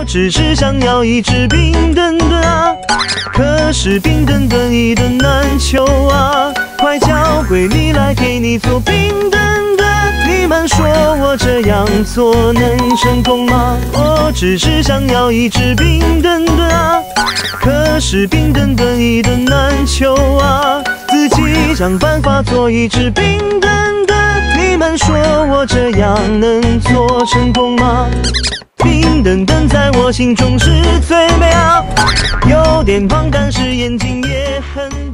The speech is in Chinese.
我只是想要一只冰墩墩啊，可是冰墩墩一墩难求啊，快叫闺蜜来给你做冰墩墩。你们说我这样做能成功吗？我只是想要一只冰墩墩啊，可是冰墩墩一墩难求啊，自己想办法做一只冰墩墩。你们说我这样能做成功吗？冰墩墩在我心中是最美啊，有点胖，但是眼睛也很。